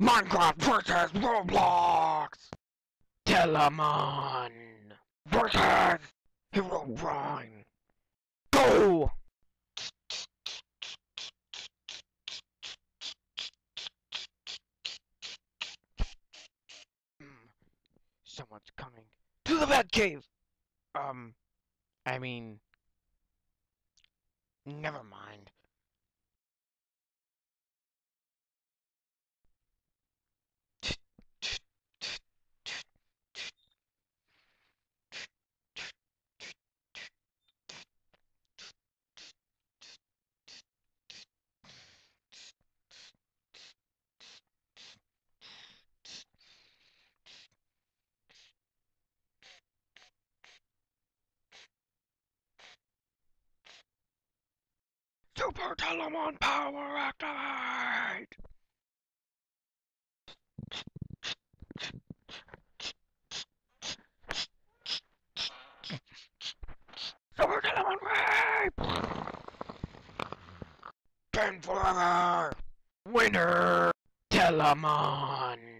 Minecraft versus Roblox! Telamon versus Hero Herobrine! Go! Hmm, Someone's coming to the Batcave! Um, I mean, never mind. Super Telamon power activate! Super Telamon wave! Game forever! Winner! Telamon!